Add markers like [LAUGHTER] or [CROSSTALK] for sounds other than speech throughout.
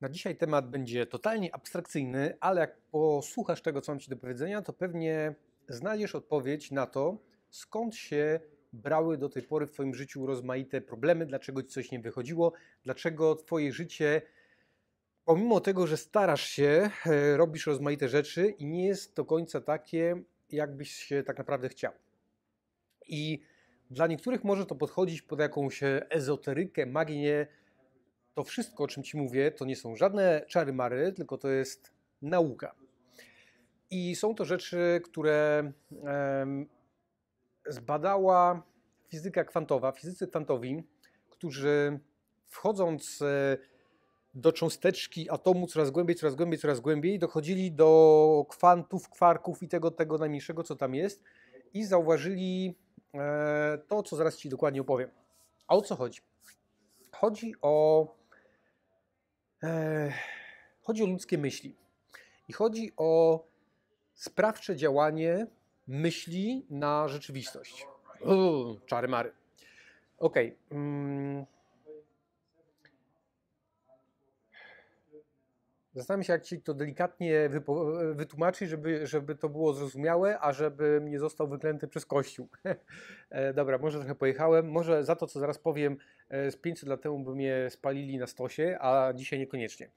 Na dzisiaj temat będzie totalnie abstrakcyjny, ale jak posłuchasz tego, co mam Ci do powiedzenia, to pewnie znajdziesz odpowiedź na to, skąd się brały do tej pory w Twoim życiu rozmaite problemy, dlaczego Ci coś nie wychodziło, dlaczego Twoje życie, pomimo tego, że starasz się, e, robisz rozmaite rzeczy i nie jest do końca takie, jakbyś się tak naprawdę chciał. I dla niektórych może to podchodzić pod jakąś ezoterykę, magię, to wszystko, o czym Ci mówię, to nie są żadne czary mary, tylko to jest nauka. I są to rzeczy, które zbadała fizyka kwantowa, fizycy kwantowi, którzy wchodząc e, do cząsteczki atomu coraz głębiej, coraz głębiej, coraz głębiej, dochodzili do kwantów, kwarków i tego, tego najmniejszego, co tam jest i zauważyli e, to, co zaraz Ci dokładnie opowiem. A o co chodzi? Chodzi o chodzi o ludzkie myśli. I chodzi o sprawcze działanie myśli na rzeczywistość. Uuu, czary mary. Okej. Mm. Zastanawiam się, jak ci to delikatnie wytłumaczyć, żeby, żeby to było zrozumiałe, a żeby nie został wyklęty przez Kościół. [LAUGHS] E, dobra, może trochę pojechałem. Może za to, co zaraz powiem, z 500 lat temu by mnie spalili na stosie, a dzisiaj niekoniecznie.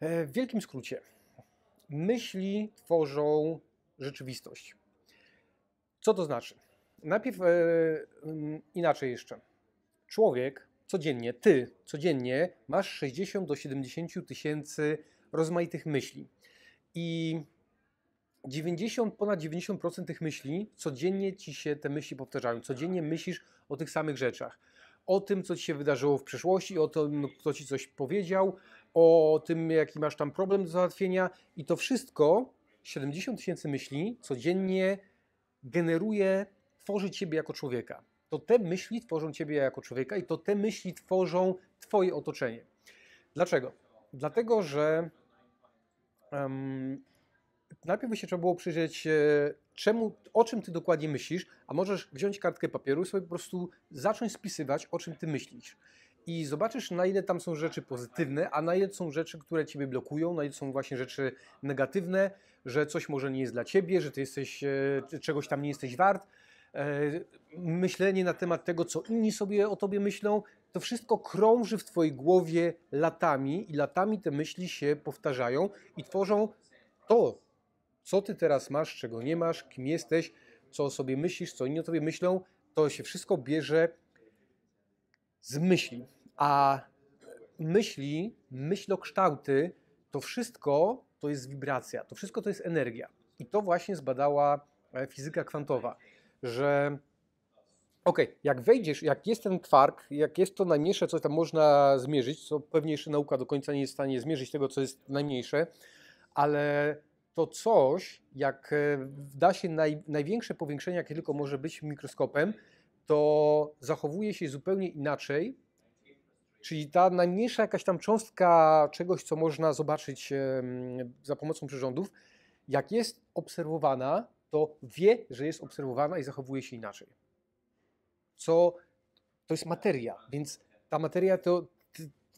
E, w wielkim skrócie, myśli tworzą rzeczywistość. Co to znaczy? Najpierw inaczej jeszcze. Człowiek codziennie, ty codziennie masz 60 do 70 tysięcy rozmaitych myśli. I 90, ponad 90% tych myśli, codziennie ci się te myśli powtarzają. Codziennie myślisz o tych samych rzeczach. O tym, co ci się wydarzyło w przeszłości, o tym, kto ci coś powiedział, o tym, jaki masz tam problem do załatwienia. I to wszystko, 70 tysięcy myśli, codziennie generuje, tworzy ciebie jako człowieka to te myśli tworzą ciebie jako człowieka i to te myśli tworzą twoje otoczenie. Dlaczego? Dlatego, że um, najpierw by się trzeba było przyjrzeć, e, czemu, o czym ty dokładnie myślisz, a możesz wziąć kartkę papieru i sobie po prostu zacząć spisywać, o czym ty myślisz. I zobaczysz, na ile tam są rzeczy pozytywne, a na ile są rzeczy, które ciebie blokują, na ile są właśnie rzeczy negatywne, że coś może nie jest dla ciebie, że ty jesteś, e, czegoś tam nie jesteś wart, E, myślenie na temat tego, co inni sobie o tobie myślą, to wszystko krąży w twojej głowie latami i latami te myśli się powtarzają i tworzą to, co ty teraz masz, czego nie masz, kim jesteś, co o sobie myślisz, co inni o tobie myślą, to się wszystko bierze z myśli. A myśli, myślokształty, to wszystko to jest wibracja, to wszystko to jest energia. I to właśnie zbadała e, fizyka kwantowa że okej, okay, jak wejdziesz, jak jest ten kwark, jak jest to najmniejsze, co tam można zmierzyć, co pewnie jeszcze nauka do końca nie jest w stanie zmierzyć tego, co jest najmniejsze, ale to coś, jak e, da się naj, największe powiększenie, jakie tylko może być mikroskopem, to zachowuje się zupełnie inaczej. Czyli ta najmniejsza jakaś tam cząstka czegoś, co można zobaczyć za pomocą przyrządów, jak jest obserwowana, to wie, że jest obserwowana i zachowuje się inaczej. Co to jest materia, więc ta materia to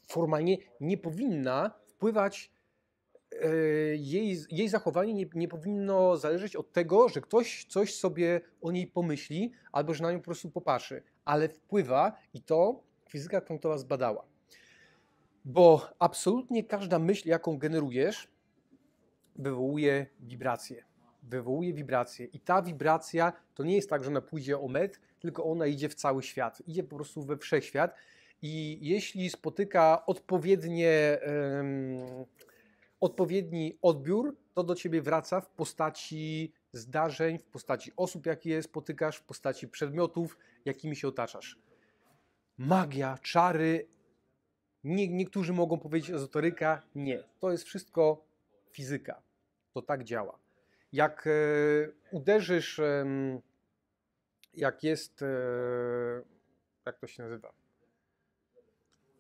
formalnie nie powinna wpływać, e, jej, jej zachowanie nie, nie powinno zależeć od tego, że ktoś coś sobie o niej pomyśli albo że na nią po prostu popatrzy, ale wpływa i to fizyka kwantowa zbadała. Bo absolutnie każda myśl, jaką generujesz, wywołuje wibracje wywołuje wibrację i ta wibracja to nie jest tak, że ona pójdzie o metr, tylko ona idzie w cały świat, idzie po prostu we wszechświat i jeśli spotyka odpowiednie, um, odpowiedni odbiór, to do ciebie wraca w postaci zdarzeń, w postaci osób, jakie spotykasz, w postaci przedmiotów, jakimi się otaczasz. Magia, czary, nie, niektórzy mogą powiedzieć ezoteryka, nie. To jest wszystko fizyka. To tak działa. Jak e, uderzysz, jak jest, e, jak to się nazywa?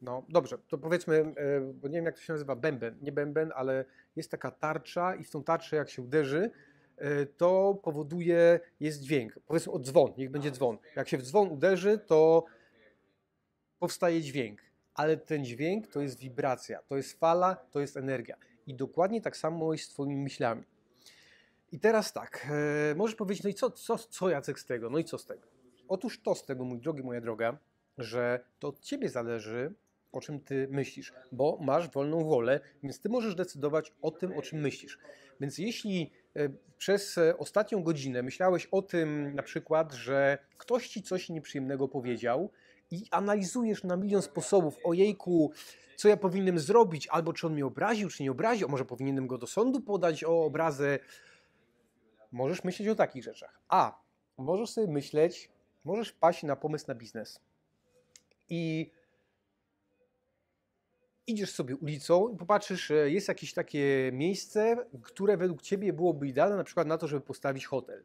No dobrze, to powiedzmy, e, bo nie wiem jak to się nazywa, bęben, nie bęben, ale jest taka tarcza i w tą tarczę jak się uderzy, to powoduje, jest dźwięk. Powiedzmy o dzwon, niech będzie dzwon. Jak się w dzwon uderzy, to powstaje dźwięk. ale ten dźwięk to jest wibracja, to jest fala, to jest energia. I dokładnie tak samo jest z Twoimi myślami. I teraz tak, e, możesz powiedzieć, no i co, co, co Jacek z tego? No i co z tego? Otóż to z tego, mój drogi, moja droga, że to od Ciebie zależy, o czym Ty myślisz, bo masz wolną wolę, więc Ty możesz decydować o tym, o czym myślisz. Więc jeśli e, przez e, ostatnią godzinę myślałeś o tym na przykład, że ktoś Ci coś nieprzyjemnego powiedział i analizujesz na milion sposobów, ojejku, co ja powinienem zrobić, albo czy on mnie obraził, czy nie obraził, a może powinienem go do sądu podać o obrazę, możesz myśleć o takich rzeczach. A możesz sobie myśleć, możesz paść na pomysł na biznes. I idziesz sobie ulicą i popatrzysz, że jest jakieś takie miejsce, które według ciebie byłoby idealne na przykład na to, żeby postawić hotel.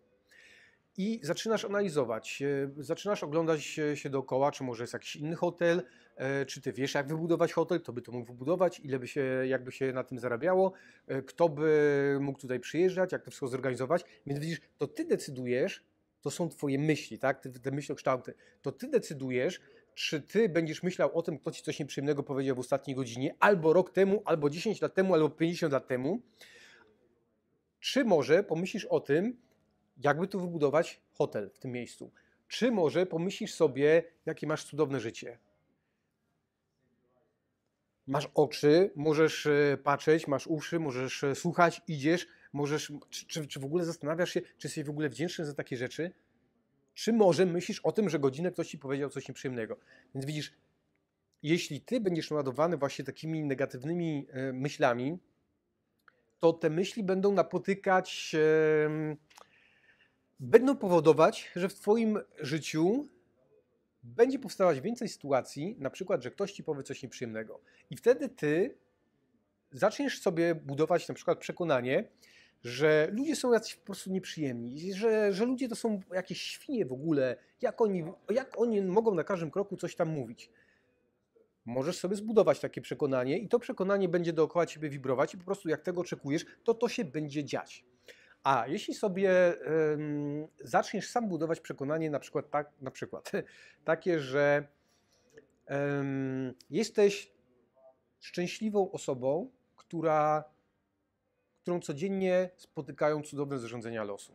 I zaczynasz analizować, e, zaczynasz oglądać się dookoła, czy może jest jakiś inny hotel, e, czy ty wiesz, jak wybudować hotel, kto by to mógł wybudować, ile by się, jakby się na tym zarabiało, e, kto by mógł tutaj przyjeżdżać, jak to wszystko zorganizować. Więc widzisz, to ty decydujesz, to są twoje myśli, tak? Te, te myślokształty. To ty decydujesz, czy ty będziesz myślał o tym, kto ci coś nieprzyjemnego powiedział w ostatniej godzinie, albo rok temu, albo 10 lat temu, albo 50 lat temu, czy może pomyślisz o tym, jakby tu wybudować hotel w tym miejscu, czy może pomyślisz sobie, jakie masz cudowne życie. Masz oczy, możesz e, patrzeć, masz uszy, możesz e, słuchać, idziesz, możesz, czy, czy, czy w ogóle zastanawiasz się, czy jesteś w ogóle wdzięczny za takie rzeczy, czy może myślisz o tym, że godzinę ktoś ci powiedział coś nieprzyjemnego. Więc widzisz, jeśli ty będziesz naładowany właśnie takimi negatywnymi e, myślami, to te myśli będą napotykać, będą powodować, że w twoim życiu będzie powstawać więcej sytuacji, na przykład, że ktoś ci powie coś nieprzyjemnego. I wtedy ty zaczniesz sobie budować na przykład przekonanie, że ludzie są jacyś po prostu nieprzyjemni, że, że ludzie to są jakieś świnie w ogóle, jak oni, jak oni mogą na każdym kroku coś tam mówić. Możesz sobie zbudować takie przekonanie i to przekonanie będzie dookoła ciebie wibrować i po prostu jak tego oczekujesz, to to się będzie dziać. A jeśli sobie um, zaczniesz sam budować przekonanie, na przykład, tak, na przykład [LAUGHS] takie, że um, jesteś szczęśliwą osobą, która którą codziennie spotykają cudowne zarządzenia losu.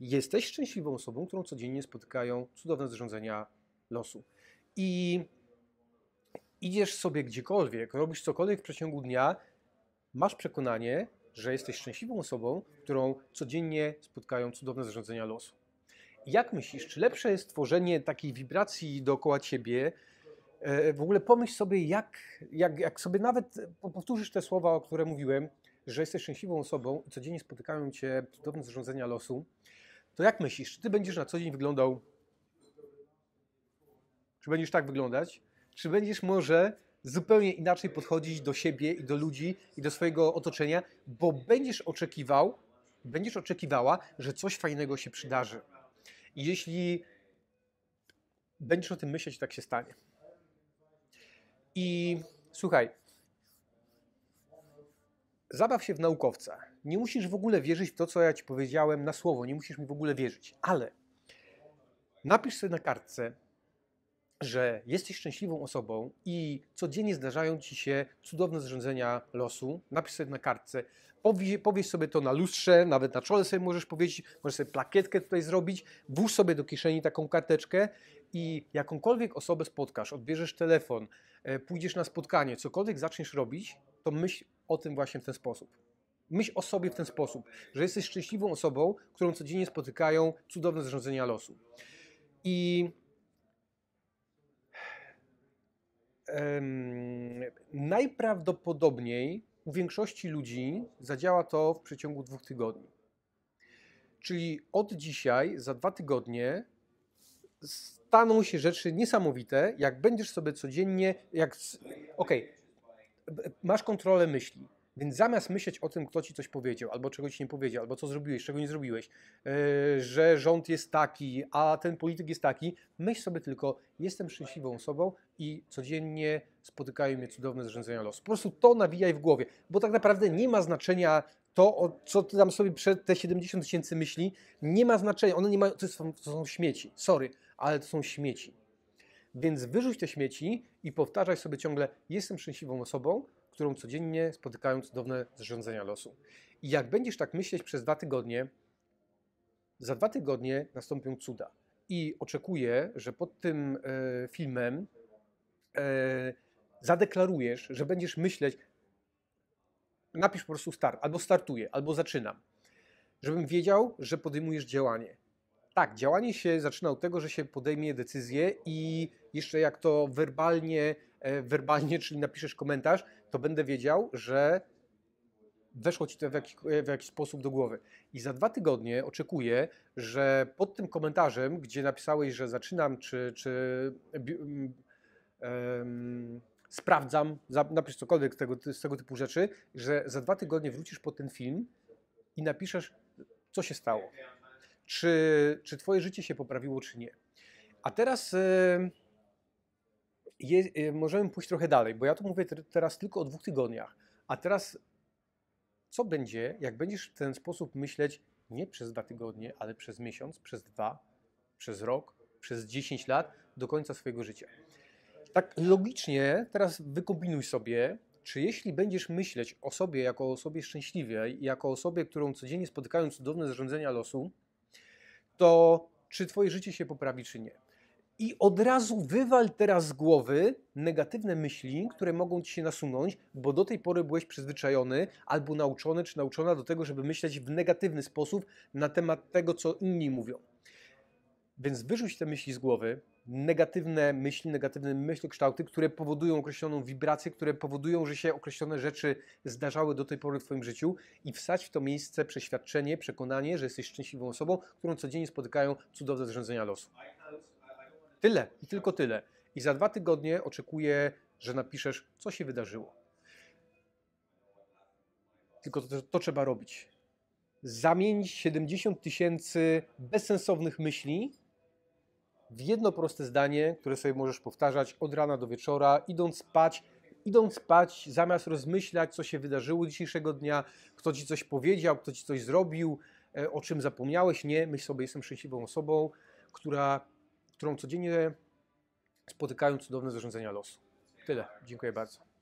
Jesteś szczęśliwą osobą, którą codziennie spotykają cudowne zarządzenia losu. I idziesz sobie gdziekolwiek, robisz cokolwiek w przeciągu dnia, masz przekonanie, że jesteś szczęśliwą osobą, którą codziennie spotkają cudowne zarządzenia losu. Jak myślisz, czy lepsze jest tworzenie takiej wibracji dookoła ciebie? E, w ogóle pomyśl sobie, jak, jak, jak sobie nawet powtórzysz te słowa, o które mówiłem, że jesteś szczęśliwą osobą i codziennie spotykają cię cudowne zarządzenia losu, to jak myślisz, czy ty będziesz na co dzień wyglądał? Czy będziesz tak wyglądać? Czy będziesz może zupełnie inaczej podchodzić do siebie i do ludzi i do swojego otoczenia, bo będziesz oczekiwał, będziesz oczekiwała, że coś fajnego się przydarzy. I jeśli będziesz o tym myśleć, tak się stanie. I słuchaj, zabaw się w naukowca. Nie musisz w ogóle wierzyć w to, co ja ci powiedziałem na słowo, nie musisz mi w ogóle wierzyć, ale napisz sobie na kartce, że jesteś szczęśliwą osobą i codziennie zdarzają ci się cudowne zrządzenia losu. Napisz sobie na kartce, powiedz sobie to na lustrze, nawet na czole sobie możesz powiedzieć, możesz sobie plakietkę tutaj zrobić, włóż sobie do kieszeni taką karteczkę i jakąkolwiek osobę spotkasz, odbierzesz telefon, e, pójdziesz na spotkanie, cokolwiek zaczniesz robić, to myśl o tym właśnie w ten sposób. Myśl o sobie w ten sposób, że jesteś szczęśliwą osobą, którą codziennie spotykają cudowne zrządzenia losu. I um, najprawdopodobniej u większości ludzi zadziała to w przeciągu dwóch tygodni. Czyli od dzisiaj, za dwa tygodnie, staną się rzeczy niesamowite, jak będziesz sobie codziennie, jak. Okej, okay, masz kontrolę myśli. Więc zamiast myśleć o tym, kto ci coś powiedział, albo czego ci nie powiedział, albo co zrobiłeś, czego nie zrobiłeś, yy, że rząd jest taki, a ten polityk jest taki, myśl sobie tylko, jestem szczęśliwą osobą i codziennie spotykają mnie cudowne zrządzenia losu. Po prostu to nawijaj w głowie, bo tak naprawdę nie ma znaczenia to, co ty tam sobie przed te 70 tysięcy myśli, nie ma znaczenia. One nie mają, to są, to są śmieci. Sorry, ale to są śmieci. Więc wyrzuć te śmieci i powtarzaj sobie ciągle: Jestem szczęśliwą osobą, którą codziennie spotykają cudowne zrządzenia losu. I jak będziesz tak myśleć przez dwa tygodnie, za dwa tygodnie nastąpią cuda. I oczekuję, że pod tym e, filmem e, zadeklarujesz, że będziesz myśleć, napisz po prostu start, albo startuję, albo zaczynam. Żebym wiedział, że podejmujesz działanie. Tak, działanie się zaczyna od tego, że się podejmie decyzję i jeszcze jak to werbalnie, e, werbalnie, [LAUGHS] czyli napiszesz komentarz, to będę wiedział, że weszło ci to w jakiś, w jakiś sposób do głowy. I za dwa tygodnie oczekuję, że pod tym komentarzem, gdzie napisałeś, że zaczynam, czy, czy em, sprawdzam, za- napisz cokolwiek z tego, z tego typu rzeczy, że za dwa tygodnie wrócisz pod ten film i napiszesz, co się stało. Czy, czy twoje życie się poprawiło, czy nie. A teraz e, je, e, możemy pójść trochę dalej, bo ja tu mówię te- teraz tylko o dwóch tygodniach. A teraz co będzie, jak będziesz w ten sposób myśleć nie przez dwa tygodnie, ale przez miesiąc, przez dwa, przez rok, przez 10 lat, do końca swojego życia. Tak logicznie teraz wykombinuj sobie, czy jeśli będziesz myśleć o sobie jako o osobie szczęśliwej, jako osobie, którą codziennie spotykają cudowne zarządzenia losu, to czy twoje życie się poprawi, czy nie. I od razu wywal teraz z głowy negatywne myśli, które mogą ci się nasunąć, bo do tej pory byłeś przyzwyczajony albo nauczony czy nauczona do tego, żeby myśleć w negatywny sposób na temat tego, co inni mówią. Więc wyrzuć te myśli z głowy, negatywne myśli, negatywne myślokształty, które powodują określoną wibrację, które powodują, że się określone rzeczy zdarzały do tej pory w Twoim życiu i wsadź w to miejsce przeświadczenie, przekonanie, że jesteś szczęśliwą osobą, którą codziennie spotykają cudowne zrządzenia losu. Tyle i tylko tyle. I za dwa tygodnie oczekuję, że napiszesz, co się wydarzyło. Tylko to, to trzeba robić. Zamień 70 tysięcy bezsensownych myśli w jedno proste zdanie, które sobie możesz powtarzać od rana do wieczora, idąc spać. Idąc spać, zamiast rozmyślać, co się wydarzyło dzisiejszego dnia, kto ci coś powiedział, kto ci coś zrobił, e, o czym zapomniałeś, nie, myśl sobie, jestem szczęśliwą osobą, która, którą codziennie spotykają cudowne zarządzenia losu. Tyle. Dziękuję bardzo.